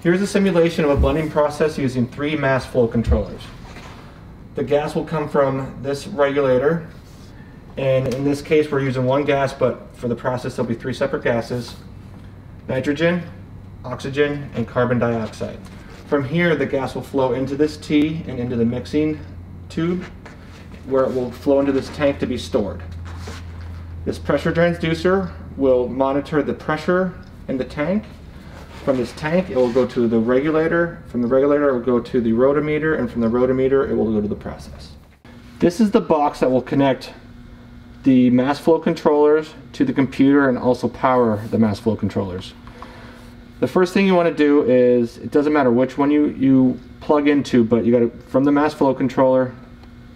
Here's a simulation of a blending process using three mass flow controllers. The gas will come from this regulator, and in this case we're using one gas, but for the process there'll be three separate gases, nitrogen, oxygen, and carbon dioxide. From here the gas will flow into this T and into the mixing tube, where it will flow into this tank to be stored. This pressure transducer will monitor the pressure in the tank from this tank, it will go to the regulator. From the regulator, it will go to the rotometer, and from the rotometer, it will go to the process. This is the box that will connect the mass flow controllers to the computer and also power the mass flow controllers. The first thing you want to do is, it doesn't matter which one you, you plug into, but you got to, from the mass flow controller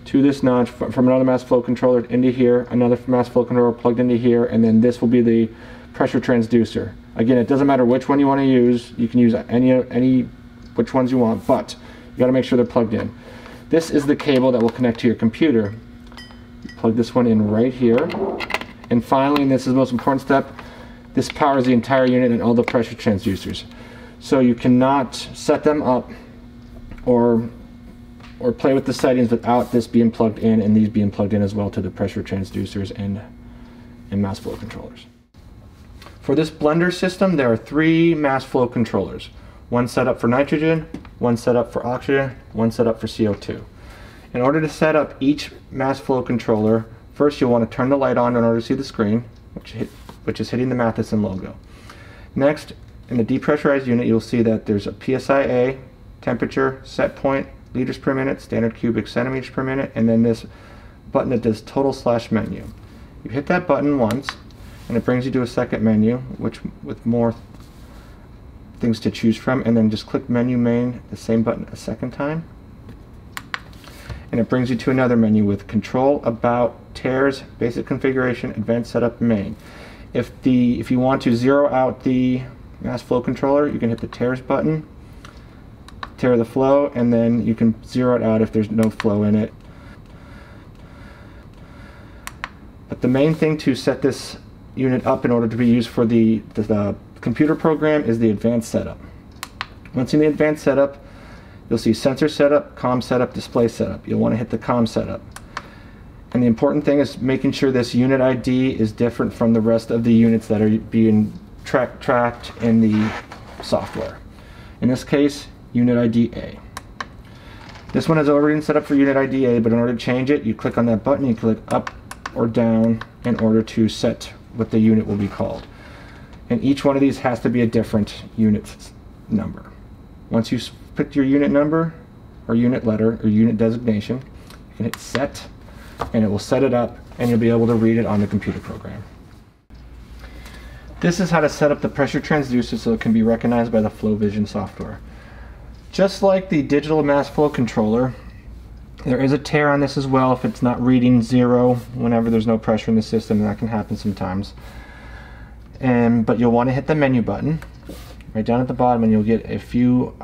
to this notch, from another mass flow controller into here, another mass flow controller plugged into here, and then this will be the pressure transducer. Again, it doesn't matter which one you want to use. You can use any, any which ones you want, but you got to make sure they're plugged in. This is the cable that will connect to your computer. Plug this one in right here. And finally, and this is the most important step, this powers the entire unit and all the pressure transducers. So you cannot set them up or or play with the settings without this being plugged in and these being plugged in as well to the pressure transducers and, and mass flow controllers. For this blender system, there are three mass flow controllers. One set up for nitrogen, one set up for oxygen, one set up for CO2. In order to set up each mass flow controller, first you'll want to turn the light on in order to see the screen, which, hit, which is hitting the Matheson logo. Next, in the depressurized unit, you'll see that there's a PSIA, temperature, set point, liters per minute, standard cubic centimeters per minute, and then this button that does total slash menu. You hit that button once, and it brings you to a second menu which with more things to choose from and then just click menu main the same button a second time. And it brings you to another menu with control about tares basic configuration advanced setup main. If the if you want to zero out the mass flow controller you can hit the tares button tare the flow and then you can zero it out if there's no flow in it. But the main thing to set this unit up in order to be used for the, the, the computer program is the advanced setup. Once in the advanced setup, you'll see sensor setup, COM setup, display setup. You'll want to hit the COM setup. And the important thing is making sure this unit ID is different from the rest of the units that are being track, tracked in the software. In this case, unit ID A. This one is already been set up for unit ID A, but in order to change it, you click on that button, you click up or down in order to set what the unit will be called. And each one of these has to be a different unit number. Once you pick your unit number or unit letter or unit designation, can hit set and it will set it up and you'll be able to read it on the computer program. This is how to set up the pressure transducer so it can be recognized by the FlowVision software. Just like the digital mass flow controller, there is a tare on this as well if it's not reading zero whenever there's no pressure in the system, that can happen sometimes. And But you'll want to hit the menu button right down at the bottom and you'll get a few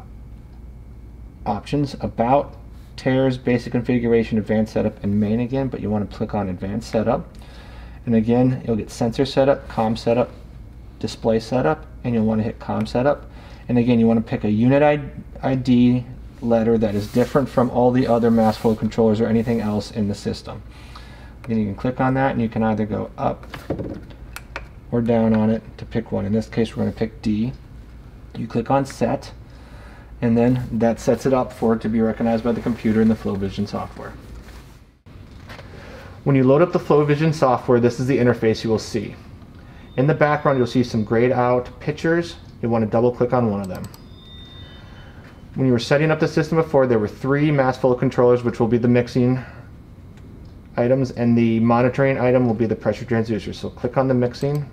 options about tares, basic configuration, advanced setup, and main again, but you want to click on advanced setup. And again, you'll get sensor setup, COM setup, display setup, and you'll want to hit COM setup. And again, you want to pick a unit ID letter that is different from all the other mass flow controllers or anything else in the system. Then you can click on that and you can either go up or down on it to pick one. In this case we're going to pick D. You click on set and then that sets it up for it to be recognized by the computer in the FlowVision software. When you load up the FlowVision software, this is the interface you will see. In the background, you'll see some grayed out pictures. You'll want to double click on one of them. When you were setting up the system before, there were three mass flow controllers, which will be the mixing items, and the monitoring item will be the pressure transducer. So click on the mixing,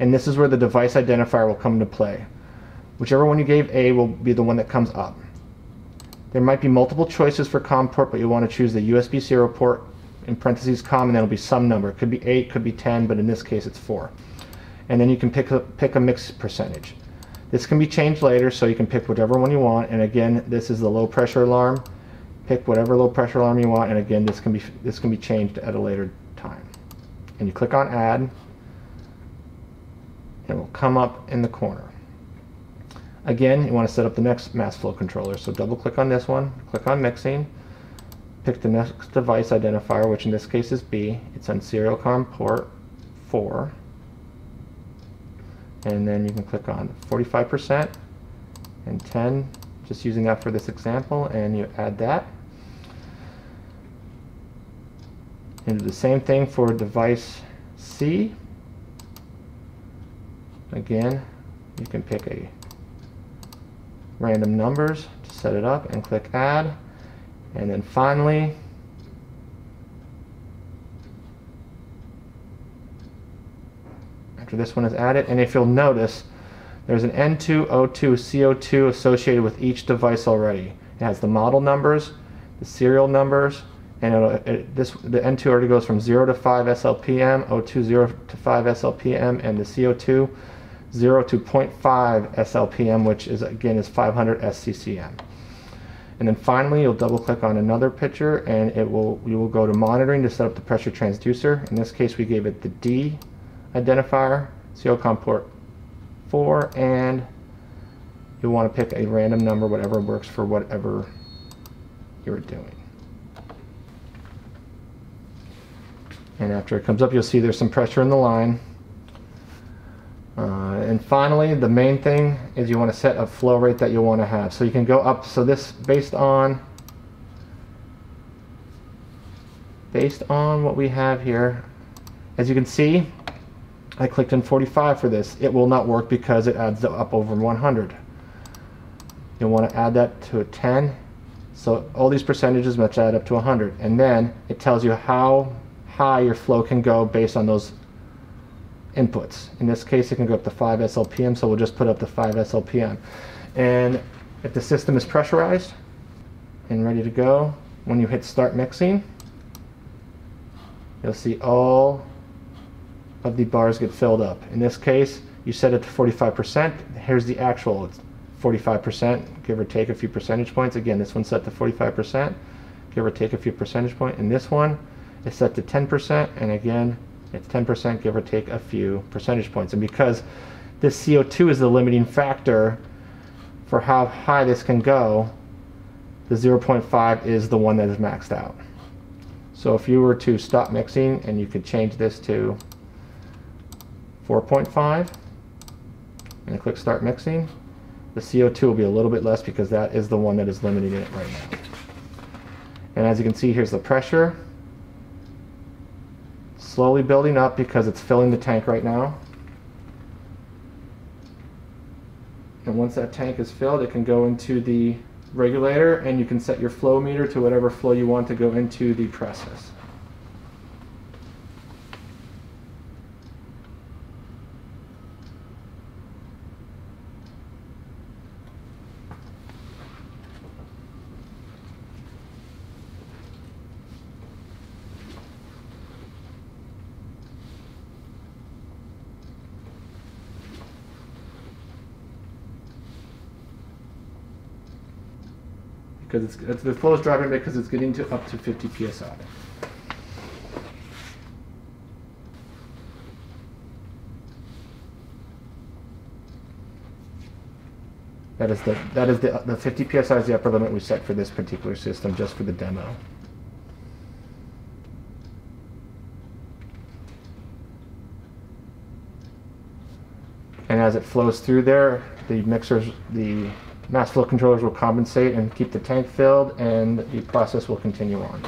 and this is where the device identifier will come into play. Whichever one you gave A will be the one that comes up. There might be multiple choices for COM port, but you'll want to choose the USB serial port in parentheses COM, and that'll be some number. It could be 8, could be 10, but in this case it's 4. And then you can pick a, pick a mix percentage. This can be changed later, so you can pick whichever one you want. And again, this is the low pressure alarm. Pick whatever low pressure alarm you want, and again, this can be this can be changed at a later time. And you click on Add, and it will come up in the corner. Again, you want to set up the next mass flow controller. So double click on this one, click on mixing, pick the next device identifier, which in this case is B. It's on serial COM port 4. And then you can click on 45% and 10, just using that for this example, and you add that. And do the same thing for device C. Again, you can pick a random numbers to set it up and click add. And then finally, after this one is added, and if you'll notice, there's an N2O2 CO2 associated with each device already. It has the model numbers, the serial numbers, and it, this the N2 already goes from 0 to 5 SLPM, O2 0 to 5 SLPM, and the CO2 0 to 0.5 SLPM, which is again is 500 SCCM. And then finally, you'll double click on another picture and it will you will go to monitoring to set up the pressure transducer. In this case, we gave it the D identifier, COCOM port 4, and you'll want to pick a random number, whatever works for whatever you're doing. And after it comes up, you'll see there's some pressure in the line. Uh, and finally, the main thing is you want to set a flow rate that you want to have. So you can go up, so this based on, based on what we have here, as you can see, I clicked in 45 for this. It will not work because it adds up over 100. You'll want to add that to a 10. So all these percentages must add up to 100. And then it tells you how high your flow can go based on those inputs. In this case, it can go up to 5 SLPM, so we'll just put up to 5 SLPM. And if the system is pressurized and ready to go, when you hit start mixing, you'll see all of the bars get filled up. In this case, you set it to 45%. Here's the actual. It's 45%, give or take a few percentage points. Again, this one's set to 45%, give or take a few percentage points. And this one is set to 10%, and again, it's 10%, give or take a few percentage points. And because this CO2 is the limiting factor for how high this can go, the 0.5 is the one that is maxed out. So if you were to stop mixing and you could change this to 4.5 and click start mixing, the CO2 will be a little bit less because that is the one that is limiting it right now. And as you can see, here's the pressure slowly building up because it's filling the tank right now. And once that tank is filled, it can go into the regulator and you can set your flow meter to whatever flow you want to go into the process. Because the flow is dropping because it's getting to up to 50 psi. That is the that is the the 50 psi is the upper limit we set for this particular system just for the demo. And as it flows through there, the mixers the mass flow controllers will compensate and keep the tank filled and the process will continue on.